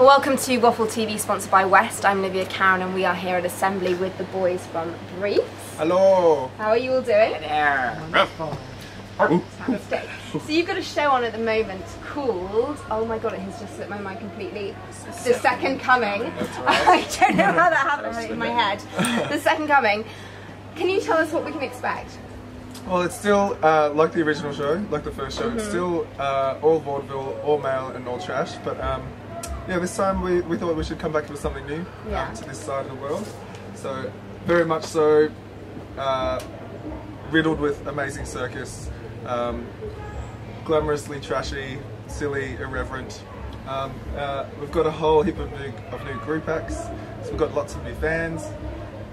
Welcome to Waffle TV, sponsored by West. I'm Olivia Karen, and we are here at Assembly with the boys from Briefs. Hello. How are you all doing? There. Fantastic. So you've got a show on at the moment called, oh my god, it has just slipped my mind completely. The Second Coming. I don't know how that happened in my head. The Second Coming. Can you tell us what we can expect? Well, it's still uh, like the original show, like the first show. It's still uh, all vaudeville, all male, and all trash. But um, yeah, this time we, we thought we should come back with something new Yeah. um, to this side of the world. So very much so uh, riddled with amazing circus, um, glamorously trashy, silly, irreverent. Um, uh, we've got a whole heap of new, of new group acts. So we've got lots of new fans.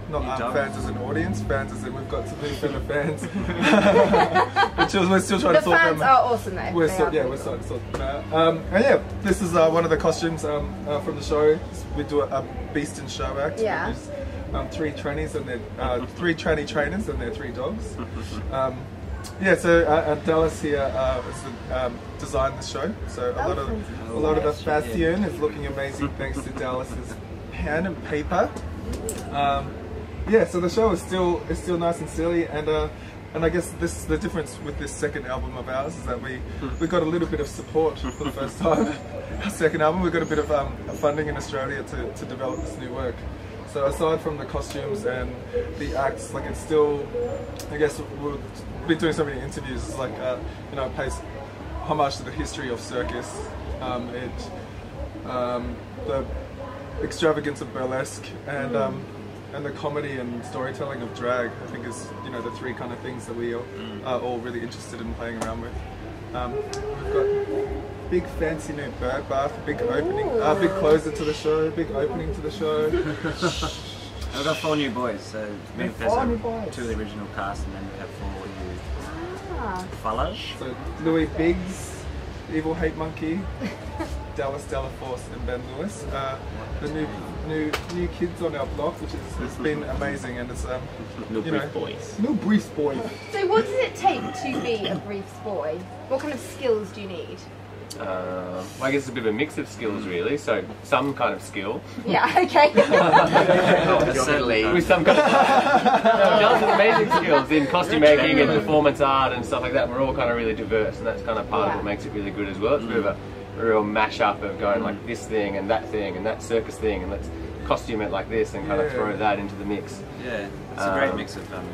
Not um, fans as an audience, fans as in we've got some new fellow fans. Which is, we're still trying The to sort fans them. are awesome though. We're They so, are yeah, really we're cool. starting to sort them out. Um, and yeah, this is uh, one of the costumes um, uh, from the show. We do a, a Best in Show act. Yeah. There's um, three trannies and their uh, three tranny trainers and their three dogs. Um, yeah, so uh, uh, Dallas here uh, has um, designed the show. So a Oh, lot of a lot of the fashion is looking amazing thanks to Dallas's pen and paper. Um, yeah, so the show is still is still nice and silly, and uh, and I guess this the difference with this second album of ours is that we we got a little bit of support for the first time. Our second album, we got a bit of um, funding in Australia to, to develop this new work. So aside from the costumes and the acts, like it's still, I guess we've been doing so many interviews. It's like uh, you know, it pays homage to the history of circus. Um, it um, the extravagance of burlesque and um, and the comedy and storytelling of drag. I think is you know the three kind of things that we are, are all really interested in playing around with. Um, we've got big fancy new bird bath, big opening, uh, big closer to the show, big opening to the show. We've got four new boys, so me and four new Fessa, boys. two of the original cast, and then we have four new Ah. fellas. So Louis Biggs, Evil Hate Monkey, Dallas Delaforce, and Ben Lewis. Uh, the new new new kids on our block, which is it's been amazing, and it's um, No you brief know, boys. No briefs boy. So what does it take to be a Briefs boy? What kind of skills do you need? Uh, well, I guess it's a bit of a mix of skills, really. So some kind of skill Yeah, okay. Certainly. with some kind of no, Dallas has amazing skills in costume making and performance art and stuff like that. We're all kind of really diverse, and that's kind of part of what makes it really good as well. It's a bit of a, a real mashup of going like this thing and that thing and that circus thing, and let's costume it like this and kind of throw that into the mix. Yeah, it's a great Um, mix of um,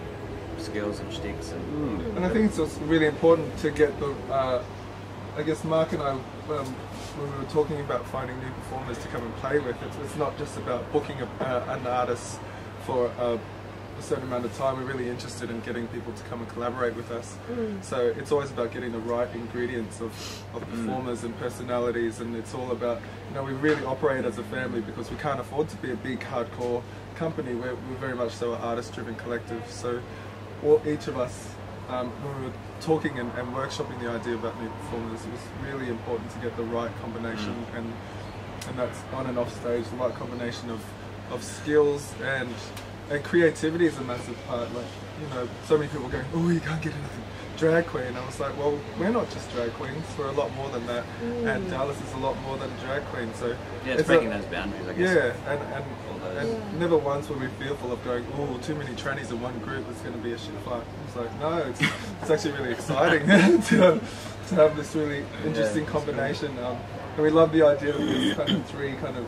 skills and shticks. And, And I think it's also really important to get the. Uh, I guess Mark and I, um, when we were talking about finding new performers to come and play with, it's, it's not just about booking a, uh, an artist for a, a certain amount of time. We're really interested in getting people to come and collaborate with us. Mm. So it's always about getting the right ingredients of, of mm. performers and personalities, and it's all about, you know, we really operate as a family because we can't afford to be a big hardcore company. We're, we're very much so an artist-driven collective. So all, each of us, um, when we were talking and, and workshopping the idea about new performers, it was really important to get the right combination, mm. and and that's on and off stage, the right combination of, of skills and and creativity is a massive part. Like you know, so many people going, oh, you can't get another drag queen. I was like, well, we're not just drag queens. We're a lot more than that, and Dallas is a lot more than a drag queen. So yeah, it's, a- breaking those boundaries, I guess. yeah, and and, All those. and never once were we fearful of going, oh, too many trannies in one group. It's going to be a shit fight. It's like, no, it's, it's actually really exciting to, to have this really interesting it's combination. Um, and we love the idea of these kind of three kind of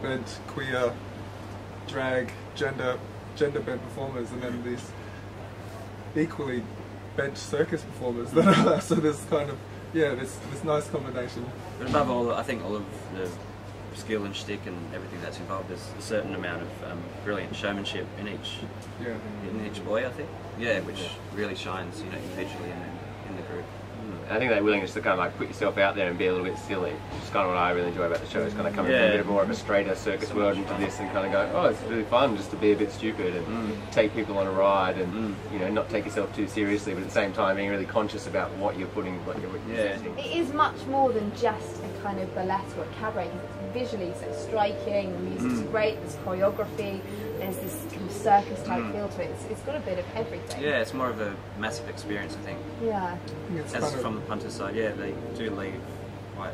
bent queer, drag, gender, gender bent performers, and then these equally bent circus performers. That are, so there's kind of yeah, this this nice combination. But above all, I think all of the skill and shtick and everything that's involved, there's a certain amount of um, brilliant showmanship in each Yeah. in each boy, I think. Yeah, which really shines, you know, individually and then in the group. And I think that willingness to kind of like put yourself out there and be a little bit silly, which is kind of what I really enjoy about the show. Is kind of coming from a bit more of a straighter circus world into this and kind of going, oh, it's really fun just to be a bit stupid and mm. take people on a ride and mm. you know not take yourself too seriously, but at the same time being really conscious about what you're putting, what you're Yeah. It is much more than just a kind of burlesque or cabaret cabaret. 'cause It's visually so striking. The music's great. There's choreography. there's this kind of circus type Mm. feel to it. It's, it's got a bit of everything. Yeah, it's more of a massive experience, I think. Yeah. I As kind from the punter side, yeah, they do leave quite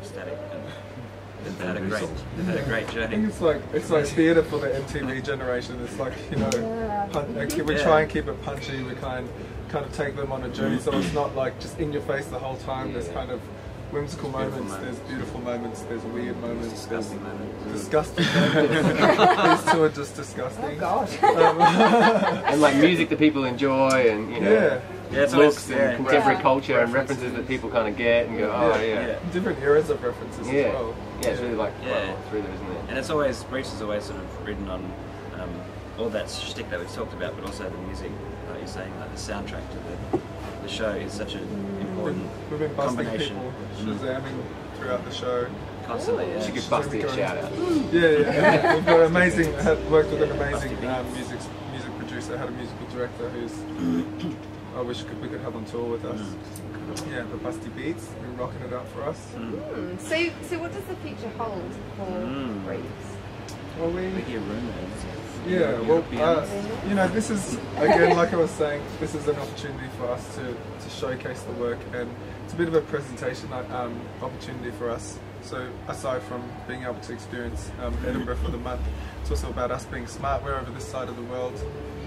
ecstatic and they've had a great, they've had a great journey. I think it's like it's like theatre for the MTV generation. It's like you know, Yeah. pun- we Yeah. try and keep it punchy. We kind kind of take them on a journey, so it's not like just in your face the whole time. There's kind of whimsical Beautiful moments. moments. There's beautiful moments. There's weird moments. Disgusting there's moment. disgusting moments. These two are just disgusting. Oh God. and like music that people enjoy, and you know, Yeah. Yeah, it's looks always- and yeah, contemporary Yeah. culture and references that people kind of get and go, oh Yeah. yeah, Yeah. Different eras of references yeah, as well. yeah. It's really like Yeah. right through there, isn't it? And it's always, Breach is always sort of written on um, all that shtick that we've talked about, but also the music, like you're saying, like the soundtrack to the, the show is such an important We've been busting combination. people, shazamming throughout the show. Constantly, yeah. She could bust a shout out. Yeah, yeah. We've got amazing. Had worked with an amazing um, music music producer. Had a musical director who's. I wish could, we could have on tour with us. Yeah, the Busty Beats. they're rocking it up for us. Hmm. So, so what does the future hold for Mm. Briefs? Well, we. We hear rumours. Yeah, well, uh, you know, this is again, like I was saying, this is an opportunity for us to, to showcase the work, and it's a bit of a presentation um, opportunity for us. So, aside from being able to experience um, Edinburgh for the month, it's also about us being smart. We're over this side of the world.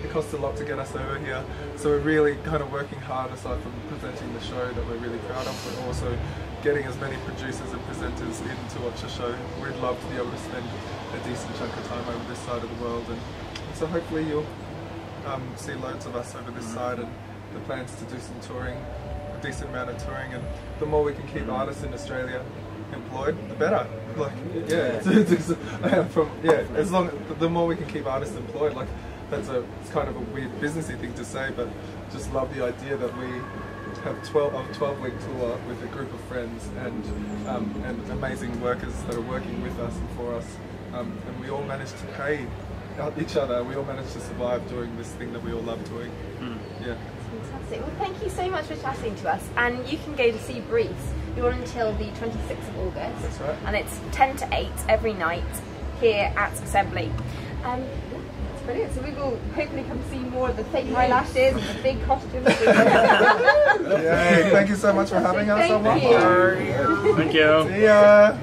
It costs a lot to get us over here, so we're really kind of working hard. Aside from presenting the show that we're really proud of, but also getting as many producers and presenters in to watch the show. We'd love to be able to spend a decent chunk of time over this side of the world, and so hopefully you'll um, see loads of us over this mm-hmm. side, and the plans to do some touring, a decent amount of touring, and the more we can keep mm-hmm. artists in Australia employed, the better. Like, yeah, it's, um, from yeah, as long the more we can keep artists employed, like that's a it's kind of a weird businessy thing to say, but just love the idea that we have 12 a 12 week tour with a group of friends and um, and amazing workers that are working with us and for us, um, and we all managed to pay each other. We all managed to survive doing this thing that we all love doing. Yeah. Fantastic. Well, thank you so much for chatting to us. And you can go to see Briefs. You're on until the 26th of August. That's right. And it's 10 to 8 every night here at Assembly. Um, that's brilliant. So we will hopefully come see more of the fake eyelashes and the big costumes. Yay! Thank you so much for having us. Thank on you. Wampa. Thank you. See ya.